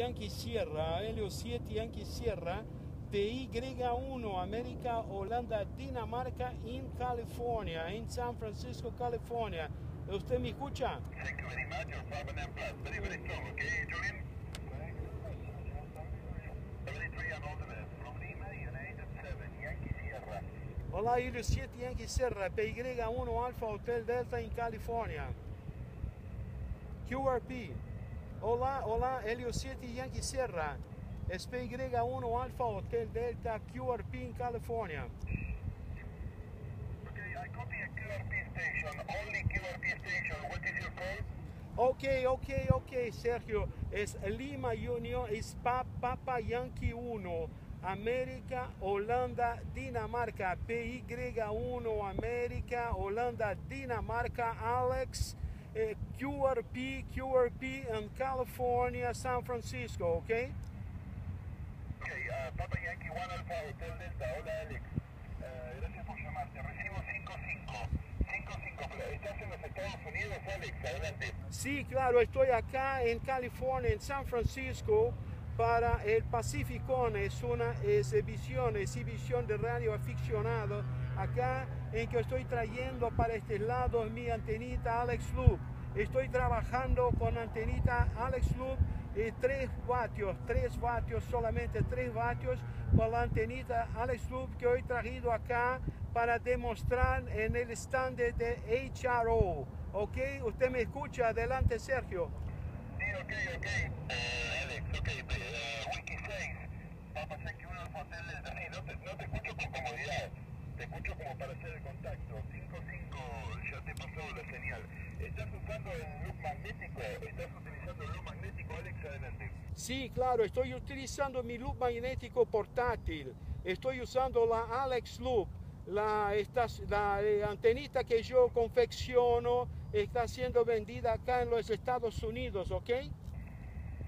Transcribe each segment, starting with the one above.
Yankee Sierra, Helio 7 Yankee Sierra, PY1, América, Holanda, Dinamarca, en California, en San Francisco, California. ¿Usted me escucha? Thank you very much. Your Falcon and Plus. Very, very strong. Okay, Julian? Very three and all the best. From Lima, United 7, Yankee Sierra. Hola, Helio 7 Yankee Sierra, PY1 Alpha Hotel Delta en California. QRP. Hola, hola, Helio 7 Yankee Sierra. Es PY1 Alpha Hotel Delta QRP en California. Okay, I copy a QRP station. Only QRP station. What is your call? Ok, ok, ok, Sergio. Es Lima Union, es Pa- Papa Yankee 1, América, Holanda, Dinamarca, PY1, América, Holanda, Dinamarca, Alex, eh, QRP, QRP en California, San Francisco, ok? Okay, uh, Papa Yankee 1 Alpha Hotel Delta. Hola, Alex. Eh, gracias por llamar. Te recibo 55. 55. Pero ¿Estás en los Estados Unidos, Alex? Adelante. Sí, claro, estoy acá en California, en San Francisco, para el Pacificón. Es una exhibición, exhibición de radio aficionado. Acá en que estoy trayendo para este lado mi antenita Alex Loop. Estoy trabajando con antenita Alex Loop eh, 3 vatios, 3 vatios, solamente 3 vatios con la antenita Alex Loop que hoy traído acá para demostrar en el stand de HRO. ¿Ok? ¿Usted me escucha? Adelante, Sergio. Sí, ok, ok. Eh, Alex, ok. Eh, Wiki 6. Papa Yankee 1 Alpha Hotel Delta. Sí, no te, no te escucho con comodidad. Te escucho como para hacer el contacto. 55, ya te pasó la señal. ¿Estás usando el loop magnético? ¿Estás utilizando el loop magnético, Alex? Adelante. Sí, claro, estoy utilizando mi loop magnético portátil. Estoy usando la Alex Loop. La, esta- la eh, antenita que yo confecciono está siendo vendida acá en los Estados Unidos, ¿ok?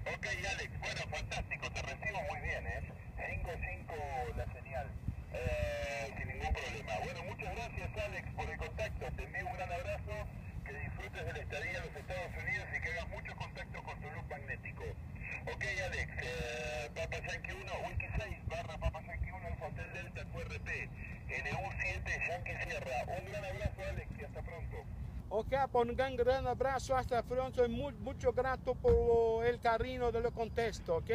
Ok, Alex, bueno, fantástico, te recibo muy bien, ¿eh? 5-5 la señal, eh, sin ningún problema. Bueno, muchas gracias, Alex, por el contacto. Te envío un gran abrazo, de la estadía en los Estados Unidos y que hagas mucho contacto con tu loop magnético. Ok, Alex, eh, Papa Yankee 1, Wiki 6, barra Papa Yankee 1, Alfa Hotel Delta QRP, NU7, Yankee Sierra. Un gran abrazo, Alex, y hasta pronto. Ok, pues un gran, gran abrazo, hasta pronto y mu- mucho grato por el cariño de lo contesto, ¿ok?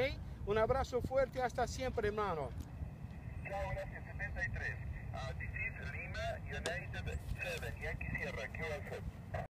Un abrazo fuerte, hasta siempre, hermano. Chao, gracias, 73. Uh, this is Lima United 7, Yankee Sierra, QRF.